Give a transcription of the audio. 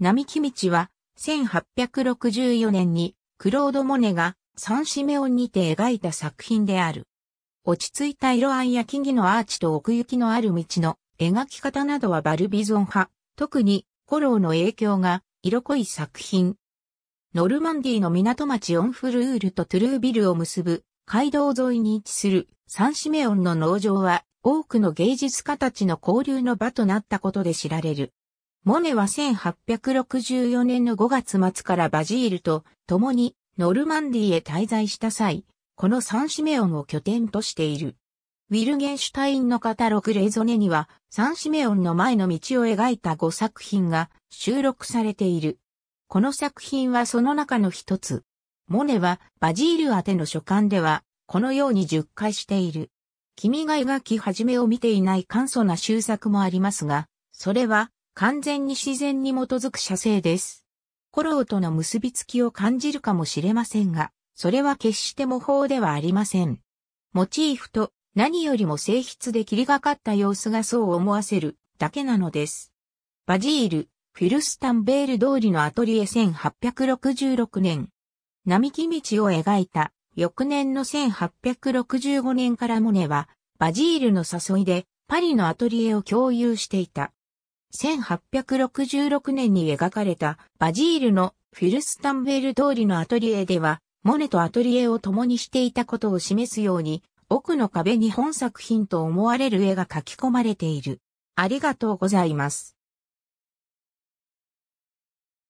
並木道は1864年にクロード・モネがサンシメオンにて描いた作品である。落ち着いた色合いや木々のアーチと奥行きのある道の描き方などはバルビゾン派、特にコローの影響が色濃い作品。ノルマンディの港町オンフルールとトゥルービルを結ぶ街道沿いに位置するサンシメオンの農場は多くの芸術家たちの交流の場となったことで知られる。モネは1864年の5月末からバジールと共にノルマンディへ滞在した際、このサンシメオンを拠点としている。ウィルゲンシュタインのカタログレゾネには、サンシメオンの前の道を描いた5作品が収録されている。この作品はその中の一つ。モネはバジール宛ての書簡では、このように10回している。君が描き始めを見ていない簡素な修作もありますが、それは完全に自然に基づく写生です。コローとの結びつきを感じるかもしれませんが、それは決して模倣ではありません。モチーフと何よりも性質で霧がかった様子がそう思わせるだけなのです。バジール、フィルスタンベール通りのアトリエ1866年。並木道を描いた翌年の1865年からモネはバジールの誘いでパリのアトリエを共有していた。1866年に描かれたバジールのフィルスタンベール通りのアトリエではモネとアトリエを共にしていたことを示すように奥の壁に本作品と思われる絵が書き込まれている。ありがとうございます。